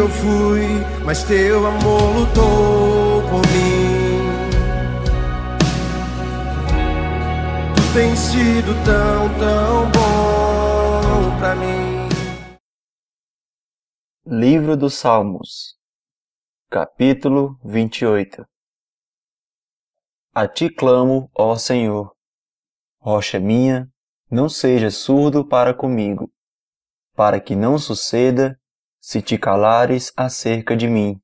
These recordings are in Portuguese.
eu fui, mas teu amor lutou por mim. Tu tens sido tão, tão bom pra mim. Livro dos Salmos, capítulo 28 A ti clamo, ó Senhor, rocha minha, não sejas surdo para comigo, para que não suceda se te calares acerca de mim,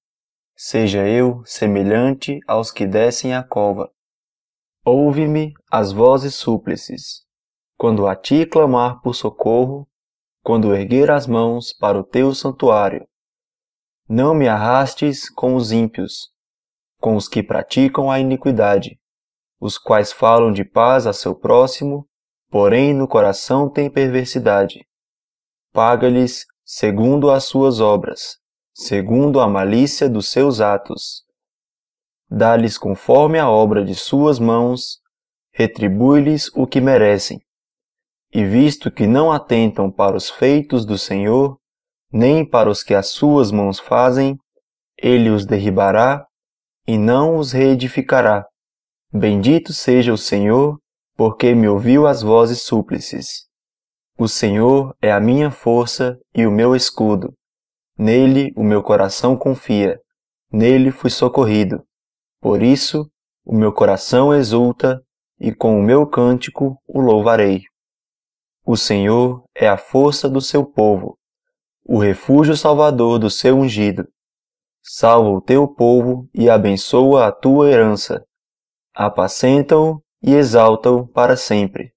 seja eu semelhante aos que descem a cova. Ouve-me as vozes súplices, quando a ti clamar por socorro, quando erguer as mãos para o teu santuário. Não me arrastes com os ímpios, com os que praticam a iniquidade, os quais falam de paz a seu próximo, porém no coração têm perversidade. Paga-lhes segundo as suas obras, segundo a malícia dos seus atos. Dá-lhes conforme a obra de suas mãos, retribui-lhes o que merecem. E visto que não atentam para os feitos do Senhor, nem para os que as suas mãos fazem, ele os derribará e não os reedificará. Bendito seja o Senhor, porque me ouviu as vozes súplices. O Senhor é a minha força e o meu escudo. Nele o meu coração confia, nele fui socorrido. Por isso, o meu coração exulta e com o meu cântico o louvarei. O Senhor é a força do seu povo, o refúgio salvador do seu ungido. Salva o teu povo e abençoa a tua herança. Apacenta-o e exalta-o para sempre.